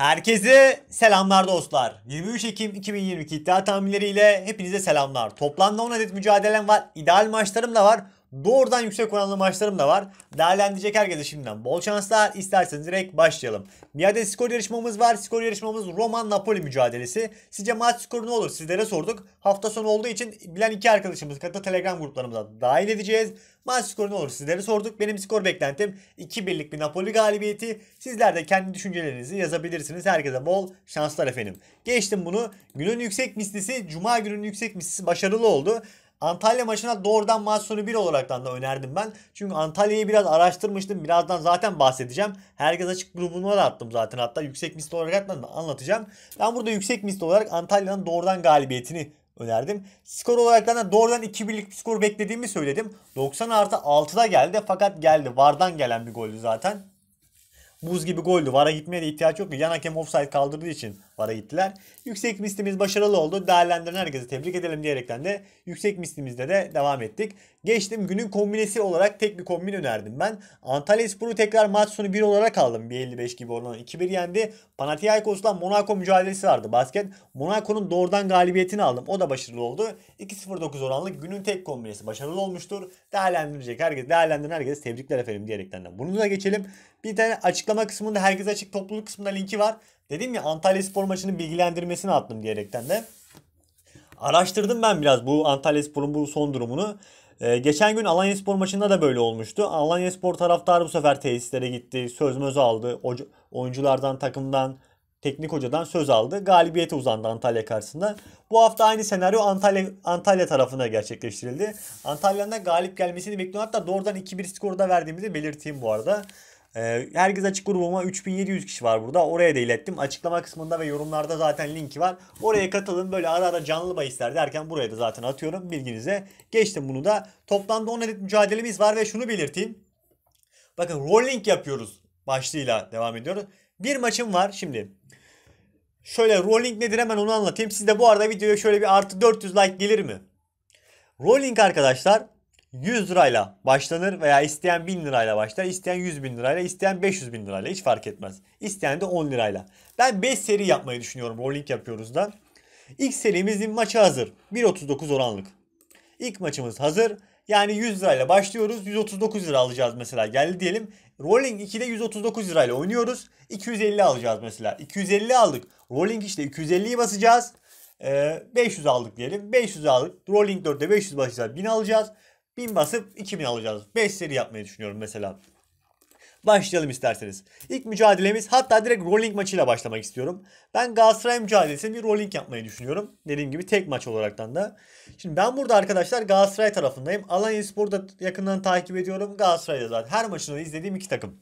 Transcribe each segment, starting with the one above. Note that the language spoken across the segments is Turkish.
Herkese selamlar dostlar. 23 Ekim 2022 iddia tahminleriyle hepinize selamlar. Toplamda 10 adet mücadelem var. İdeal maçlarım da var. Doğrudan yüksek oranlı maçlarım da var. Değerlendirecek herkese şimdiden bol şanslar. İsterseniz direkt başlayalım. Bir adet skor yarışmamız var. Skor yarışmamız Roman-Napoli mücadelesi. Sizce maç skoru ne olur sizlere sorduk. Hafta sonu olduğu için bilen iki arkadaşımız katı Telegram gruplarımıza dahil edeceğiz. Maç skoru ne olur sizlere sorduk. Benim skor beklentim 2 birlik bir Napoli galibiyeti. Sizler de kendi düşüncelerinizi yazabilirsiniz. Herkese bol şanslar efendim. Geçtim bunu. Günün yüksek mislisi Cuma günün yüksek mislisi başarılı oldu. Antalya maçına doğrudan maç sonu 1 olaraktan da önerdim ben. Çünkü Antalya'yı biraz araştırmıştım. Birazdan zaten bahsedeceğim. Herkes açık grubuna da attım zaten. Hatta yüksek misli olarak da anlatacağım. Ben burada yüksek misli olarak Antalya'nın doğrudan galibiyetini önerdim. Skor olarak da doğrudan 2-1'lik bir skor beklediğimi söyledim. 90 artı 6'da geldi fakat geldi. Vardan gelen bir goldü zaten. Buz gibi goldü. Vara gitmeye de ihtiyaç yok. Yan hakem offside kaldırdığı için Vara gittiler. Yüksek mislimiz başarılı oldu. Değerlendiren herkese tebrik edelim diyerekten de yüksek mislimizde de devam ettik. Geçtim günün kombinesi olarak tek bir kombin önerdim ben. Antalya Spor'u tekrar maç sonu 1 olarak aldım. 1.55 gibi oradan 2-1 yendi. Panathinaikos'la Monaco mücadelesi vardı basket. Monaco'nun doğrudan galibiyetini aldım. O da başarılı oldu. 2-0-9 oranlı günün tek kombinesi başarılı olmuştur. Değerlendirecek herkes, değerlendiren herkese tebrikler efendim diyerekten de. Bunu da geçelim. Bir tane açıklama kısmında herkes açık topluluk kısmında linki var. Dedim ya Antalya Spor maçının bilgilendirmesini attım diyerekten de. Araştırdım ben biraz bu Antalya Spor'un bu son durumunu. Ee, geçen gün Alanya Spor maçında da böyle olmuştu. Alanya Spor taraftarı bu sefer tesislere gitti. Söz möz aldı. oyunculardan, takımdan, teknik hocadan söz aldı. Galibiyete uzandı Antalya karşısında. Bu hafta aynı senaryo Antalya Antalya tarafına gerçekleştirildi. Antalya'nın da galip gelmesini bekliyorum. Hatta doğrudan 2-1 skoru da verdiğimizi belirteyim bu arada. Ee, herkes açık grubuma 3700 kişi var burada. Oraya da ilettim. Açıklama kısmında ve yorumlarda zaten linki var. Oraya katılın. Böyle ara ara canlı bahisler derken buraya da zaten atıyorum bilginize. Geçtim bunu da. Toplamda 10 adet mücadelemiz var ve şunu belirteyim. Bakın rolling yapıyoruz başlığıyla devam ediyoruz. Bir maçım var şimdi. Şöyle rolling nedir hemen onu anlatayım. Siz de bu arada videoya şöyle bir artı 400 like gelir mi? Rolling arkadaşlar 100 lirayla başlanır veya isteyen 1000 lirayla başlar. isteyen 100 bin lirayla, isteyen 500 bin lirayla hiç fark etmez. İsteyen de 10 lirayla. Ben 5 seri yapmayı düşünüyorum. Rolling yapıyoruz da. İlk serimizin maçı hazır. 1.39 oranlık. İlk maçımız hazır. Yani 100 lirayla başlıyoruz. 139 lira alacağız mesela. Geldi diyelim. Rolling 2'de 139 lirayla oynuyoruz. 250 alacağız mesela. 250 aldık. Rolling işte 250'yi basacağız. Ee, 500 aldık diyelim. 500 aldık. Rolling 4'te 500 basacağız. 1000 alacağız. 1000 basıp 2000 alacağız. 5 seri yapmayı düşünüyorum mesela. Başlayalım isterseniz. İlk mücadelemiz hatta direkt rolling maçıyla başlamak istiyorum. Ben Galatasaray mücadelesi bir rolling yapmayı düşünüyorum. Dediğim gibi tek maç olaraktan da. Şimdi ben burada arkadaşlar Galatasaray tarafındayım. Alanya Spor'u da yakından takip ediyorum. Galatasaray'da zaten her maçını izlediğim iki takım.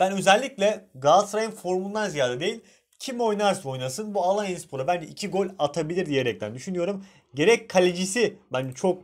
Ben özellikle Galatasaray'ın formundan ziyade değil kim oynarsa oynasın bu Alanya Spor'a bence iki gol atabilir diyerekten düşünüyorum. Gerek kalecisi bence çok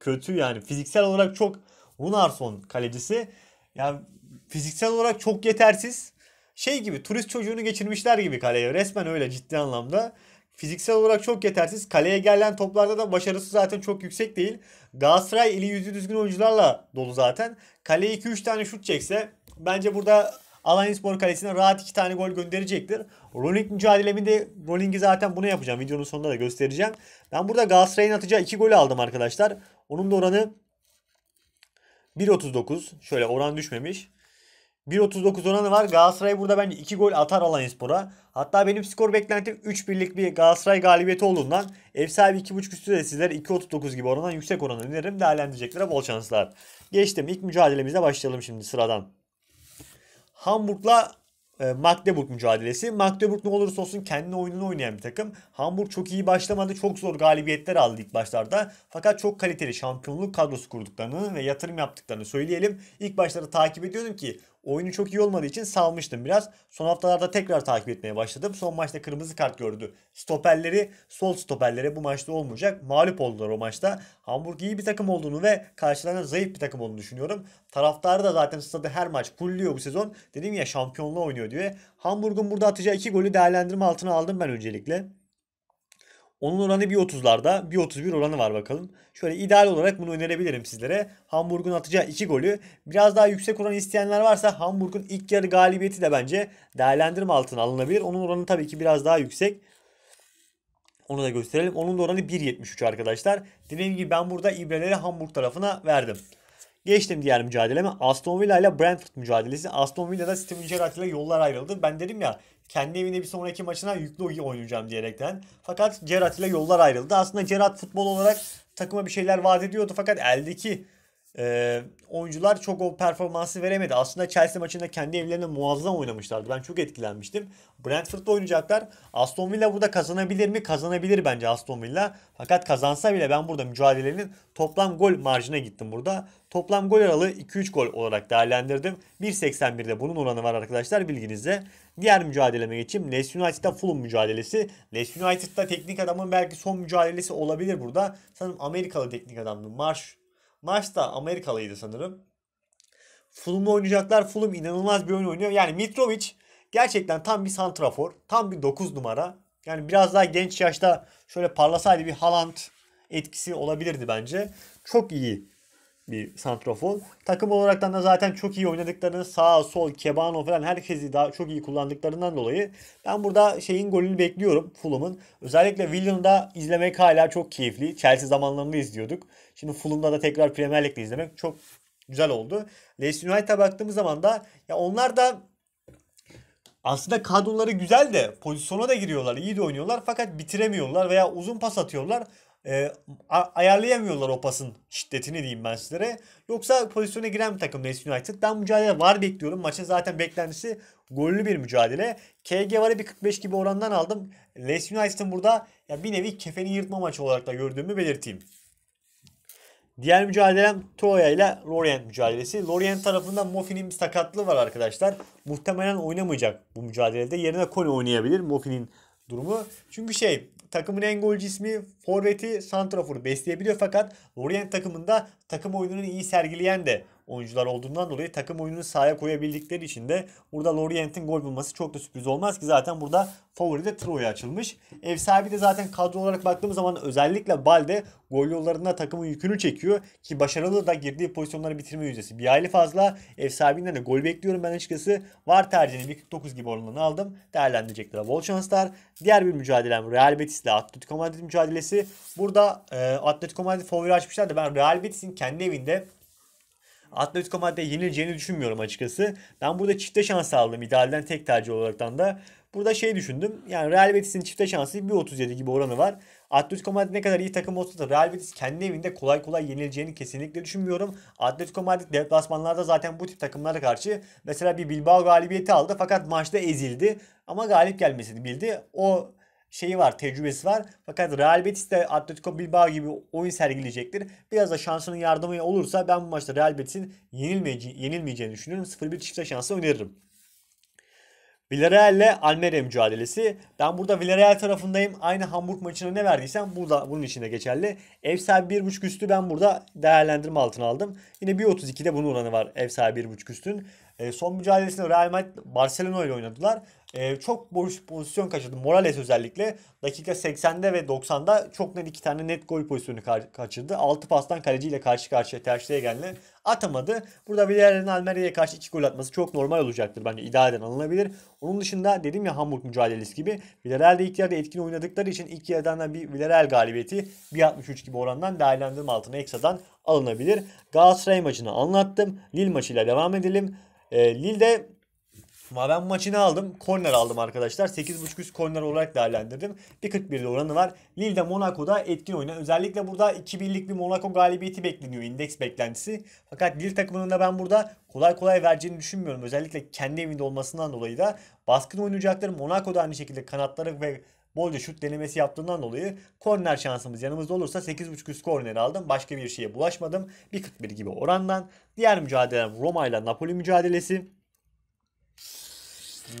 kötü yani fiziksel olarak çok Runarsson kalecisi. Yani fiziksel olarak çok yetersiz. Şey gibi turist çocuğunu geçirmişler gibi kaleye. Resmen öyle ciddi anlamda. Fiziksel olarak çok yetersiz. Kaleye gelen toplarda da başarısı zaten çok yüksek değil. Galatasaray eli yüzü düzgün oyuncularla dolu zaten. Kaleye 2-3 tane şut çekse bence burada Alanya Spor kalesine rahat 2 tane gol gönderecektir. Rolling mücadeleminde Rolling'i zaten bunu yapacağım. Videonun sonunda da göstereceğim. Ben burada Galatasaray'ın atacağı 2 golü aldım arkadaşlar. Onun da oranı 1.39. Şöyle oran düşmemiş. 1.39 oranı var. Galatasaray burada bence 2 gol atar Alanyaspor'a. Hatta benim skor beklentim 3 birlik bir Galatasaray galibiyeti olduğundan ev sahibi 2.5 üstü de sizler 2.39 gibi orandan yüksek oran öneririm. Değerlendireceklere bol şanslar. Geçtim. İlk mücadelemize başlayalım şimdi sıradan. Hamburg'la e, Magdeburg mücadelesi. Magdeburg ne olursa olsun kendi oyununu oynayan bir takım. Hamburg çok iyi başlamadı. Çok zor galibiyetler aldı ilk başlarda. Fakat çok kaliteli şampiyonluk kadrosu kurduklarını ve yatırım yaptıklarını söyleyelim. İlk başlarda takip ediyordum ki Oyunu çok iyi olmadığı için salmıştım biraz. Son haftalarda tekrar takip etmeye başladım. Son maçta kırmızı kart gördü. Stoperleri, sol stoperleri bu maçta olmayacak. Mağlup oldular o maçta. Hamburg iyi bir takım olduğunu ve karşılarına zayıf bir takım olduğunu düşünüyorum. Taraftarı da zaten stadı her maç kulluyor bu sezon. Dedim ya şampiyonluğa oynuyor diye. Hamburg'un burada atacağı iki golü değerlendirme altına aldım ben öncelikle. Onun oranı 1.30'larda. 1.31 oranı var bakalım. Şöyle ideal olarak bunu önerebilirim sizlere. Hamburg'un atacağı 2 golü. Biraz daha yüksek oran isteyenler varsa Hamburg'un ilk yarı galibiyeti de bence değerlendirme altına alınabilir. Onun oranı tabii ki biraz daha yüksek. Onu da gösterelim. Onun da oranı 1.73 arkadaşlar. Dediğim gibi ben burada ibreleri Hamburg tarafına verdim. Geçtim diğer mücadeleme. Aston Villa ile Brentford mücadelesi. Aston Villa'da Steven Gerrard ile yollar ayrıldı. Ben dedim ya kendi evinde bir sonraki maçına yüklü oynayacağım diyerekten. Fakat Gerrard ile yollar ayrıldı. Aslında Gerrard futbol olarak takıma bir şeyler vaat ediyordu. Fakat eldeki e, oyuncular çok o performansı veremedi. Aslında Chelsea maçında kendi evlerinde muazzam oynamışlardı. Ben çok etkilenmiştim. Brentford'da oynayacaklar. Aston Villa burada kazanabilir mi? Kazanabilir bence Aston Villa. Fakat kazansa bile ben burada mücadelenin toplam gol marjına gittim burada. Toplam gol aralığı 2-3 gol olarak değerlendirdim. 1.81'de bunun oranı var arkadaşlar bilginizde. Diğer mücadeleme geçeyim. Leeds United'da Fulham mücadelesi. Leeds United'da teknik adamın belki son mücadelesi olabilir burada. Sanırım Amerikalı teknik adamdı. Marş Marş da Amerikalıydı sanırım. Fulham'la oynayacaklar. Fulham inanılmaz bir oyun oynuyor. Yani Mitrovic gerçekten tam bir santrafor. Tam bir 9 numara. Yani biraz daha genç yaşta şöyle parlasaydı bir Haaland etkisi olabilirdi bence. Çok iyi bir santrafor. Takım olaraktan da zaten çok iyi oynadıklarını sağ sol Kebano falan herkesi daha çok iyi kullandıklarından dolayı ben burada şeyin golünü bekliyorum Fulham'ın. Özellikle William'da izlemek hala çok keyifli. Chelsea zamanlarında izliyorduk. Şimdi Fulham'da da tekrar Premier Lig'de izlemek çok güzel oldu. Leicester United'a baktığımız zaman da ya onlar da aslında kadroları güzel de pozisyona da giriyorlar. iyi de oynuyorlar fakat bitiremiyorlar veya uzun pas atıyorlar e, ayarlayamıyorlar o pasın şiddetini diyeyim ben sizlere. Yoksa pozisyona giren bir takım Leeds United. Ben mücadele var bekliyorum. Maçın zaten beklentisi gollü bir mücadele. KG varı bir 45 gibi orandan aldım. Leeds United'ın burada ya bir nevi kefeni yırtma maçı olarak da gördüğümü belirteyim. Diğer mücadelem Troya ile Lorient mücadelesi. Lorient tarafında Mofi'nin bir sakatlığı var arkadaşlar. Muhtemelen oynamayacak bu mücadelede. Yerine Kone oynayabilir Mofi'nin durumu. Çünkü şey takımın en golcü ismi Forvet'i Santrafor'u besleyebiliyor fakat Lorient takımında takım oyununu iyi sergileyen de oyuncular olduğundan dolayı takım oyununu sahaya koyabildikleri için de burada Lorient'in gol bulması çok da sürpriz olmaz ki zaten burada favori de Troy'a açılmış. Ev sahibi de zaten kadro olarak baktığımız zaman özellikle Balde gol yollarında takımın yükünü çekiyor ki başarılı da girdiği pozisyonları bitirme yüzdesi bir hayli fazla. Ev sahibinden de gol bekliyorum ben açıkçası. Var tercihini 1.49 gibi oranını aldım. Değerlendirecekler bol şanslar. Diğer bir mücadelem Real Betis ile Atletico Madrid mücadelesi. Burada e, Atletico Madrid favori açmışlar da ben Real Betis'in kendi evinde Atletico Madrid'e yenileceğini düşünmüyorum açıkçası. Ben burada çifte şans aldım idealden tek tercih olaraktan da. Burada şey düşündüm. Yani Real Betis'in çifte şansı 1.37 gibi oranı var. Atletico Madrid ne kadar iyi takım olsa da Real Betis kendi evinde kolay kolay yenileceğini kesinlikle düşünmüyorum. Atletico Madrid deplasmanlarda zaten bu tip takımlara karşı mesela bir Bilbao galibiyeti aldı fakat maçta ezildi. Ama galip gelmesini bildi. O şeyi var, tecrübesi var. Fakat Real Betis de Atletico Bilbao gibi oyun sergileyecektir. Biraz da şansının yardımı olursa ben bu maçta Real Betis'in yenilmeyeceğini, yenilmeyeceğini düşünüyorum. 0-1 çifte şansı öneririm. Villarreal ile Almeria mücadelesi. Ben burada Villarreal tarafındayım. Aynı Hamburg maçına ne verdiysem burada bunun içinde geçerli. Ev sahibi 1.5 üstü ben burada değerlendirme altına aldım. Yine 1.32'de bunun oranı var ev sahibi 1.5 üstün. E, son mücadelesinde Real Madrid Barcelona ile oynadılar. E, çok boş pozisyon kaçırdı. Morales özellikle dakika 80'de ve 90'da çok net iki tane net gol pozisyonu kaçırdı. 6 pastan kaleciyle karşı karşıya tersiye geldi. Atamadı. Burada Villarreal'in Almeria'ya karşı 2 gol atması çok normal olacaktır. Bence idealden alınabilir. Onun dışında dedim ya Hamburg mücadelesi gibi Villarreal'de ilk yarıda etkin oynadıkları için ilk yarıdan da bir Villarreal galibiyeti 1.63 gibi orandan değerlendirme altına ekstradan alınabilir. Galatasaray maçını anlattım. Lille maçıyla devam edelim. E, Lille'de ama ben maçını aldım. Korner aldım arkadaşlar. 8.5 üst korner olarak değerlendirdim. 1.41'de oranı var. Lille'de Monaco'da etkin oyna. Özellikle burada 2-1'lik bir Monaco galibiyeti bekleniyor. indeks beklentisi. Fakat Lille takımının da ben burada kolay kolay vereceğini düşünmüyorum. Özellikle kendi evinde olmasından dolayı da baskın oynayacaktır. Monaco'da aynı şekilde kanatları ve bolca şut denemesi yaptığından dolayı korner şansımız yanımızda olursa 8.5 üst korner aldım. Başka bir şeye bulaşmadım. 1.41 gibi orandan. Diğer mücadelem Roma ile Napoli mücadelesi.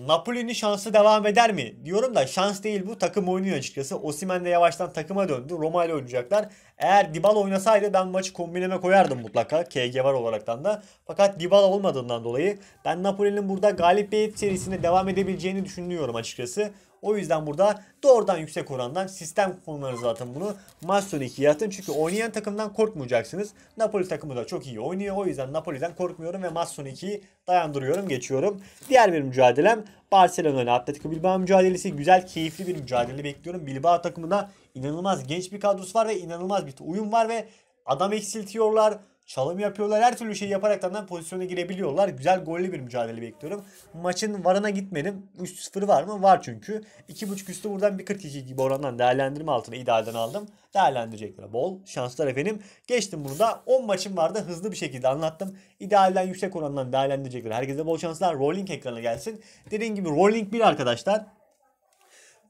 Napoli'nin şansı devam eder mi? Diyorum da şans değil bu. Takım oynuyor açıkçası. Osimhen de yavaştan takıma döndü. Roma ile oynayacaklar. Eğer Dybala oynasaydı ben maçı kombineme koyardım mutlaka. KG var olaraktan da. Fakat Dybala olmadığından dolayı ben Napoli'nin burada galibiyet serisine devam edebileceğini düşünüyorum açıkçası. O yüzden burada doğrudan yüksek orandan sistem konularınızı atın bunu. Maç sonu 2'ye atın. Çünkü oynayan takımdan korkmayacaksınız. Napoli takımı da çok iyi oynuyor. O yüzden Napoli'den korkmuyorum ve maç sonu 2'yi dayandırıyorum. Geçiyorum. Diğer bir mücadelem Barcelona ile Atletico Bilbao mücadelesi. Güzel, keyifli bir mücadele bekliyorum. Bilbao takımında inanılmaz genç bir kadrosu var ve inanılmaz bir uyum var ve adam eksiltiyorlar. Çalım yapıyorlar. Her türlü şey yaparaktan pozisyona girebiliyorlar. Güzel gollü bir mücadele bekliyorum. Maçın varına gitmedim. 3-0 var mı? Var çünkü. 2.5 üstü buradan bir 42 gibi orandan değerlendirme altına idealden aldım. Değerlendirecekler. Bol şanslar efendim. Geçtim bunu da. 10 maçım vardı. Hızlı bir şekilde anlattım. İdealden yüksek orandan değerlendirecekler. Herkese bol şanslar. Rolling ekrana gelsin. Dediğim gibi rolling 1 arkadaşlar.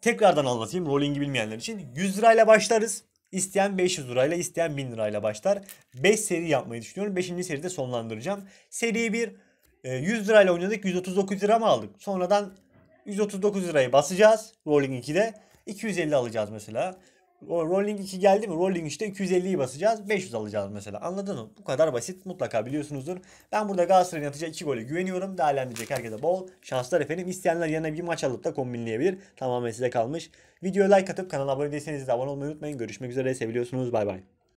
Tekrardan anlatayım rolling'i bilmeyenler için. 100 lirayla başlarız. İsteyen 500 lirayla, isteyen 1000 lirayla başlar. 5 seri yapmayı düşünüyorum. 5. seride sonlandıracağım. Seri 1 100 lirayla oynadık. 139 lira mı aldık? Sonradan 139 lirayı basacağız. Rolling 2'de. 250 alacağız mesela. O Rolling 2 geldi mi? Rolling işte 250'yi basacağız. 500 alacağız mesela. Anladın mı? Bu kadar basit. Mutlaka biliyorsunuzdur. Ben burada Galatasaray'ın atacağı 2 golü güveniyorum. Değerlendirecek herkese bol şanslar efendim. İsteyenler yanına bir maç alıp da kombinleyebilir. Tamamen size kalmış. Videoya like atıp kanala abone değilseniz de abone olmayı unutmayın. Görüşmek üzere. Seviliyorsunuz. Bay bay.